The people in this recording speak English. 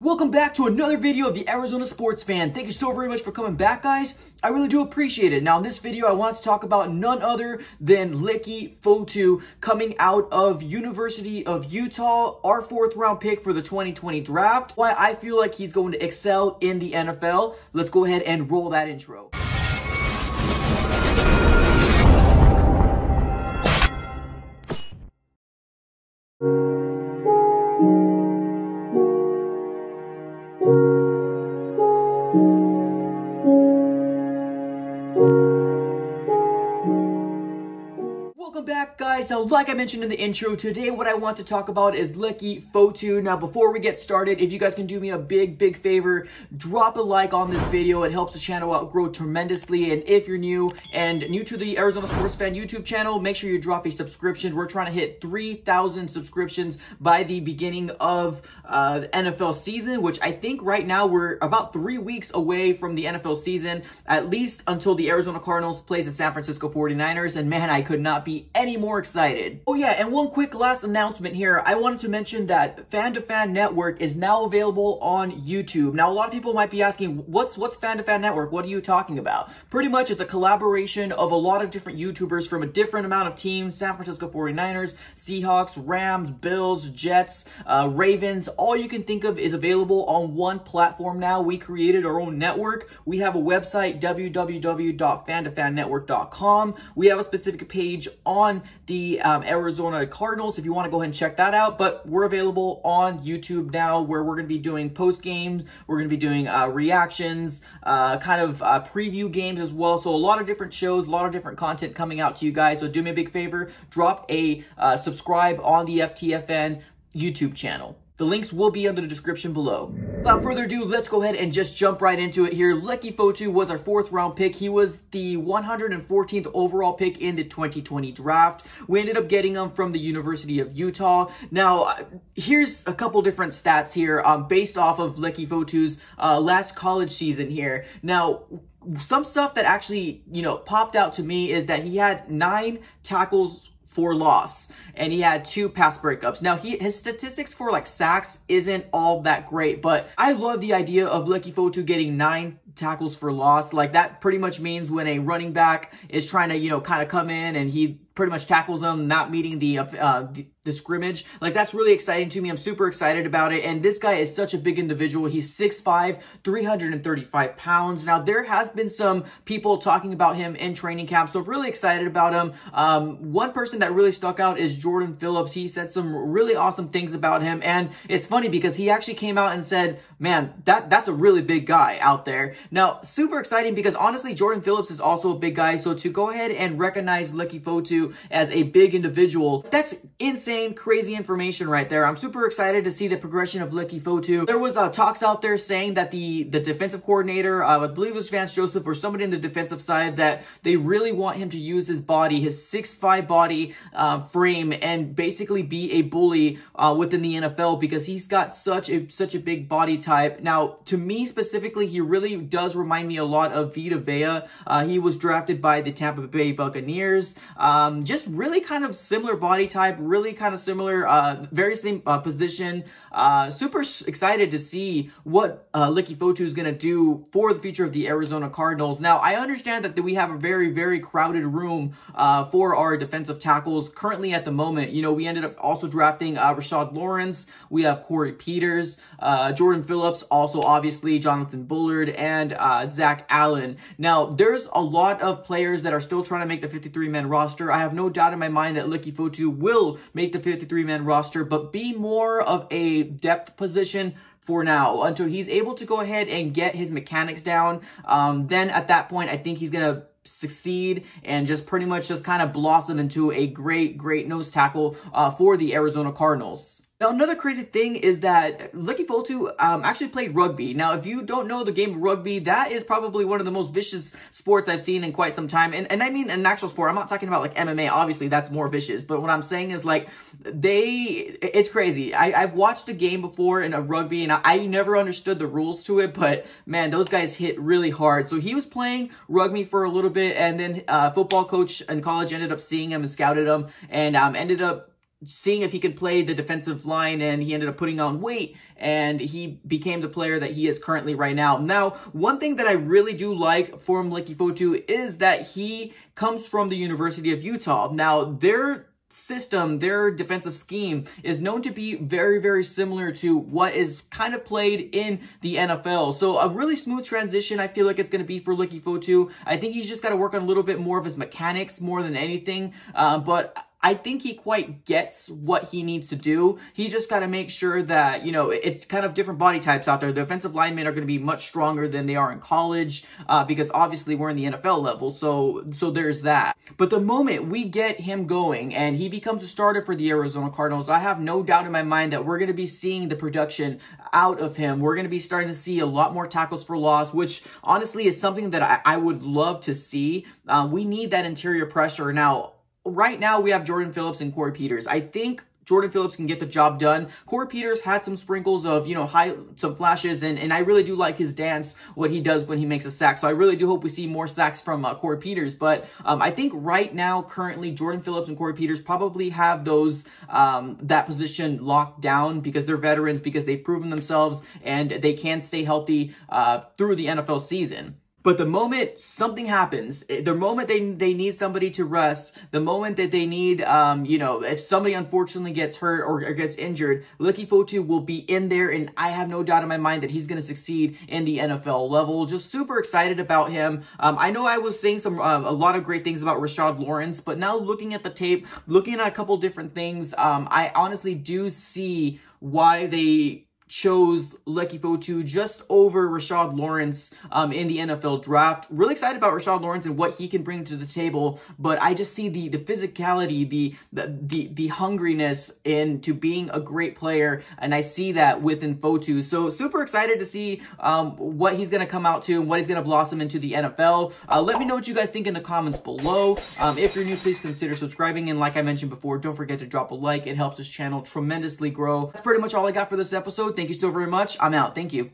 Welcome back to another video of the Arizona Sports Fan. Thank you so very much for coming back, guys. I really do appreciate it. Now, in this video, I want to talk about none other than Leki Fotu coming out of University of Utah, our fourth round pick for the 2020 draft. Why I feel like he's going to excel in the NFL. Let's go ahead and roll that intro. Now like I mentioned in the intro, today what I want to talk about is Leki Fotu. Now before we get started, if you guys can do me a big, big favor, drop a like on this video. It helps the channel out grow tremendously. And if you're new and new to the Arizona Sports Fan YouTube channel, make sure you drop a subscription. We're trying to hit 3,000 subscriptions by the beginning of uh, NFL season, which I think right now we're about three weeks away from the NFL season, at least until the Arizona Cardinals plays the San Francisco 49ers. And man, I could not be any more excited. Oh yeah, and one quick last announcement here. I wanted to mention that Fan to Fan Network is now available on YouTube. Now, a lot of people might be asking, what's what's Fan to Fan Network? What are you talking about? Pretty much it's a collaboration of a lot of different YouTubers from a different amount of teams, San Francisco 49ers, Seahawks, Rams, Bills, Jets, uh, Ravens, all you can think of is available on one platform now. We created our own network. We have a website, www.fantofannetwork.com. We have a specific page on the um, Arizona Cardinals if you want to go ahead and check that out. But we're available on YouTube now where we're going to be doing post games. We're going to be doing uh, reactions, uh, kind of uh, preview games as well. So a lot of different shows, a lot of different content coming out to you guys. So do me a big favor, drop a uh, subscribe on the FTFN YouTube channel. The links will be under the description below. Without further ado, let's go ahead and just jump right into it here. Leki Fotu was our fourth round pick. He was the 114th overall pick in the 2020 draft. We ended up getting him from the University of Utah. Now, uh, here's a couple different stats here um, based off of Leki Fotu's uh, last college season here. Now, some stuff that actually, you know, popped out to me is that he had nine tackles for loss and he had two pass breakups. Now he his statistics for like sacks isn't all that great, but I love the idea of Leki Fotu getting nine tackles for loss. Like that pretty much means when a running back is trying to, you know, kind of come in and he pretty much tackles them, not meeting the, uh, the, the scrimmage. Like, that's really exciting to me. I'm super excited about it. And this guy is such a big individual. He's 6'5", 335 pounds. Now, there has been some people talking about him in training camp, so really excited about him. Um, one person that really stuck out is Jordan Phillips. He said some really awesome things about him. And it's funny because he actually came out and said, man, that, that's a really big guy out there. Now, super exciting because honestly, Jordan Phillips is also a big guy. So to go ahead and recognize Leki Fotu as a big individual. That's insane, crazy information right there. I'm super excited to see the progression of Leki Fotu. There was uh, talks out there saying that the, the defensive coordinator, uh, I believe it was Vance Joseph or somebody in the defensive side, that they really want him to use his body, his 6'5 body uh, frame, and basically be a bully uh, within the NFL because he's got such a such a big body type. Now, to me specifically, he really does remind me a lot of Vita Vea. Uh, he was drafted by the Tampa Bay Buccaneers. Um, just really kind of similar body type, really kind of similar, uh, very same uh, position. Uh, super excited to see what uh, Leki Fotu is going to do for the future of the Arizona Cardinals. Now, I understand that we have a very, very crowded room uh, for our defensive tackles currently at the moment. You know, we ended up also drafting uh, Rashard Lawrence. We have Corey Peters, uh, Jordan Phillips, also obviously Jonathan Bullard, and uh, Zach Allen. Now, there's a lot of players that are still trying to make the 53-man roster. I have no doubt in my mind that Leki Fotu will make the 53-man roster, but be more of a depth position for now until he's able to go ahead and get his mechanics down. Um, then at that point, I think he's going to succeed and just pretty much just kind of blossom into a great, great nose tackle uh, for the Arizona Cardinals. Now, another crazy thing is that Leki Fotu um, actually played rugby. Now, if you don't know the game of rugby, that is probably one of the most vicious sports I've seen in quite some time. And, and I mean an actual sport. I'm not talking about like MMA. Obviously, that's more vicious. But what I'm saying is like, they, it's crazy. I, I've watched a game before in a rugby and I, I never understood the rules to it. But man, those guys hit really hard. So he was playing rugby for a little bit and then uh, football coach in college ended up seeing him and scouted him and um, ended up seeing if he could play the defensive line and he ended up putting on weight and he became the player that he is currently right now. Now, one thing that I really do like for Leki Fotu is that he comes from the University of Utah. Now, their system, their defensive scheme is known to be very, very similar to what is kind of played in the NFL. So a really smooth transition, I feel like it's going to be for Leki Fotu. I think he's just got to work on a little bit more of his mechanics more than anything. Uh, but I think he quite gets what he needs to do. He just got to make sure that, you know, it's kind of different body types out there. The offensive linemen are going to be much stronger than they are in college uh, because obviously we're in the NFL level. So, so there's that. But the moment we get him going and he becomes a starter for the Arizona Cardinals, I have no doubt in my mind that we're going to be seeing the production out of him. We're going to be starting to see a lot more tackles for loss, which honestly is something that I, I would love to see. Uh, we need that interior pressure. Now, right now we have Jordan Phillips and Corey Peters. I think Jordan Phillips can get the job done. Corey Peters had some sprinkles of, you know, high, some flashes, and, and I really do like his dance, what he does when he makes a sack. So I really do hope we see more sacks from uh, Corey Peters. But um, I think right now, currently, Jordan Phillips and Corey Peters probably have those, um, that position locked down because they're veterans, because they've proven themselves, and they can stay healthy uh, through the NFL season. But the moment something happens, eh, the moment they they need somebody to rest, the moment that they need, um, you know, if somebody unfortunately gets hurt or, or gets injured, Leki Fotu will be in there, and I have no doubt in my mind that he's going to succeed in the NFL level. Just super excited about him. Um, I know I was saying some uh, a lot of great things about Rashard Lawrence, but now looking at the tape, looking at a couple different things, um, I honestly do see why they chose Leki Fotu just over Rashard Lawrence um, in the NFL draft. Really excited about Rashard Lawrence and what he can bring to the table, but I just see the the physicality, the the the, the hungriness into being a great player, and I see that within Fotu. So super excited to see um, what he's going to come out to and what he's going to blossom into the NFL. Uh, let me know what you guys think in the comments below. Um, if you're new, please consider subscribing, and like I mentioned before, don't forget to drop a like. It helps this channel tremendously grow. That's pretty much all I got for this episode. Thank you so very much. I'm out. Thank you.